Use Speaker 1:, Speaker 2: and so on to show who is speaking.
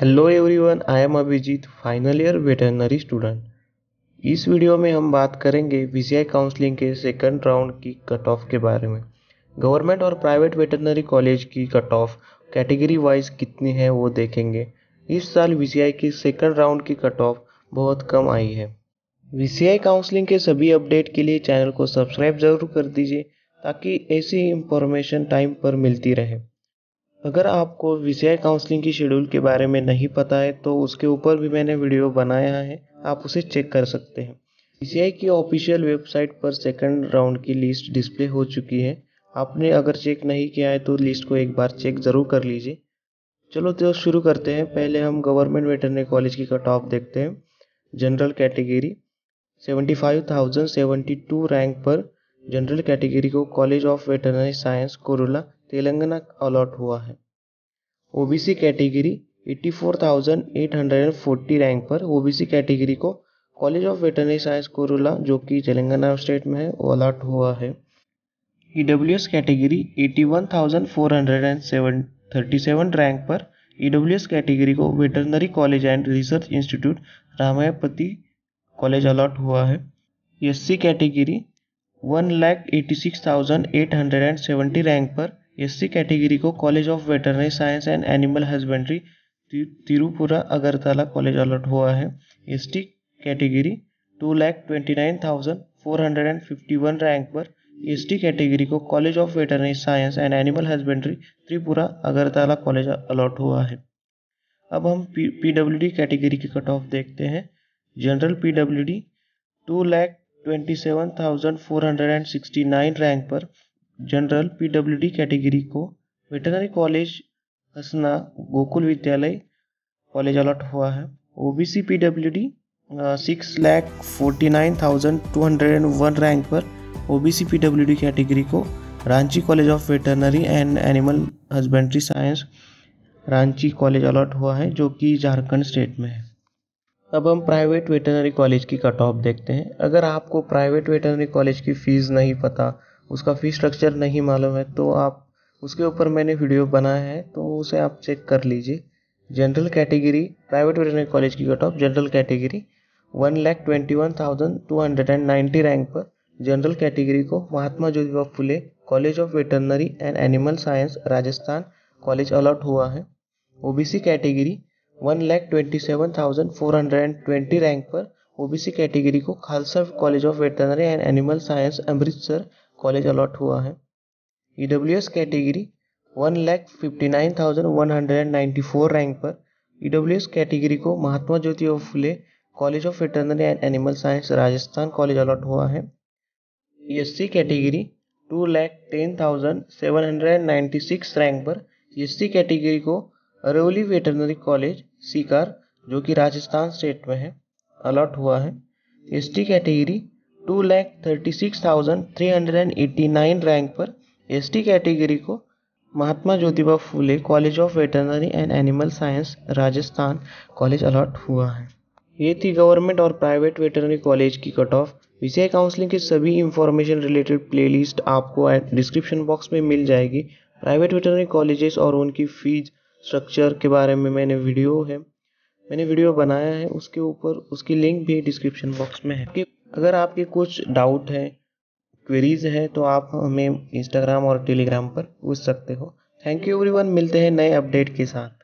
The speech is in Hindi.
Speaker 1: Hello everyone I am Abhijit final year veterinary student इस वीडियो में हम बात करेंगे वी काउंसलिंग के सेकंड राउंड की कट ऑफ़ के बारे में। गवर्नमेंट और प्राइवेट वेटरनरी कॉलेज की कट ऑफ़ कैटेगरी वाइज कितनी है वो देखेंगे। इस साल वी की सेकंड राउंड की कट ऑफ़ बहुत कम आई है। वी काउंसलिंग के सभी अपडेट के लिए चैनल को सब्सक्राइब ज़रूर कर दीजिए, ताकि ऐसी इंफॉर्मेशन टाइम पर मिलती रहे। अगर आपको वी काउंसलिंग की शेड्यूल के बारे में नहीं पता है तो उसके ऊपर भी मैंने वीडियो बनाया है, आप उसे चेक कर सकते हैं। वी की ऑफिशियल वेबसाइट पर सेकंड राउंड की लिस्ट डिस्प्ले हो चुकी है। आपने अगर चेक नहीं किया है तो लिस्ट को एक बार चेक ज़रूर कर लीजिए। चलो तो शुरू करते हैं। पहले हम गवर्नमेंट वेटरनरी कॉलेज की कट ऑफ़ देखते हैं। General category seventy five thousand seventy two rank पर जनरल कैटेगरी को college of veterinary science Korutla Telangana allot हुआ है। ओबीसी कैटेगरी 84,840 रैंक पर ओबीसी कैटेगरी को college of veterinary science Korutla जो कि तेलंगाना स्टेट में है वो अलॉट हुआ है। E W S category 81,437 rank पर ई डब्ल्यू एस कैटेगरी को veterinary college and research institute Ramayapati college allot हुआ है। S C category one lakh eighty six thousand eight hundred and seventy rank पर एससी कैटेगरी को college of veterinary science and animal husbandry Tripura Agartala college allot हुआ है। ST category two lakh twenty nine thousand four hundred and fifty one rank पर एसटी कैटेगरी को college of veterinary science and animal husbandry Tripura Agartala college allot हुआ है। अब हम पी डब्ल्यू डी कैटेगरी की कट ऑफ़ देखते हैं। General P W D two lakh twenty seven thousand four hundred and sixty nine rank पर जनरल पीडब्ल्यूडी कैटेगरी को वेटनरी कॉलेज हसना गोकुल विद्यालय कॉलेज अलॉट हुआ है। OBC PWD six lakh forty nine thousand two hundred and one rank पर ओबीसी पीडब्ल्यूडी कैटेगरी को Ranchi college of veterinary and animal husbandry science Ranchi college allot हुआ है, जो कि झारखंड स्टेट में है। अब हम प्राइवेट वेटनरी कॉलेज की कट ऑफ़ देखते हैं। अगर आपको प्राइवेट वेटनरी कॉलेज की फ़ीस नहीं पता उसका फ़ी स्ट्रक्चर नहीं मालूम है तो आप उसके ऊपर मैंने वीडियो बनाया है तो उसे आप चेक कर लीजिए। General category private veterinary college की cut off general category one lakh twenty one thousand two hundred and ninety rank पर। जनरल कैटेगरी को Mahatma Jyotiba Phule college of veterinary and animal science Rajasthan college allot हुआ है। OBC category one lakh twenty seven thousand four hundred and twenty rank पर। ओबीसी कैटेगरी को Khalsa college of veterinary and animal science Amritsar college allot हुआ है। E W S category one lakh fifty nine thousand one hundred and ninety four rank पर। ई डब्ल्यू एस कैटेगरी को Mahatma Jyotiba Phule college of veterinary and animal science Rajasthan college allot हुआ है। S C category two lakh ten thousand seven hundred and ninety six rank पर। एस सी कैटेगरी को अरवली वेटरनरी कॉलेज सीकर, जो कि राजस्थान स्टेट में है, अलॉट हुआ है। S T category two lakh thirty six thousand three hundred and eighty nine rank पर एस टी कैटेगरी को Mahatma Jyotiba Phule college of veterinary and animal science Rajasthan college allot हुआ है। ये थी गवर्नमेंट और प्राइवेट वेटरनरी कॉलेज की कट ऑफ़ विषय काउंसलिंग की सभी इंफॉर्मेशन रिलेटेड प्लेलिस्ट आपको डिस्क्रिप्शन बॉक्स में मिल जाएगी। प्राइवेट वेटरनरी कॉलेजेस और उनकी फ़ीस स्ट्रक्चर के बारे में मैंने वीडियो है। मैंने वीडियो बनाया है, उसके ऊपर, उसकी लिंक भी डिस्क्रिप्शन बॉक्स में है। अगर आपके कुछ डाउट है क्वेरीज है तो आप हमें इंस्टाग्राम और टेलीग्राम पर पूछ सकते हो। थैंक यू एवरीवन मिलते हैं नए अपडेट के साथ।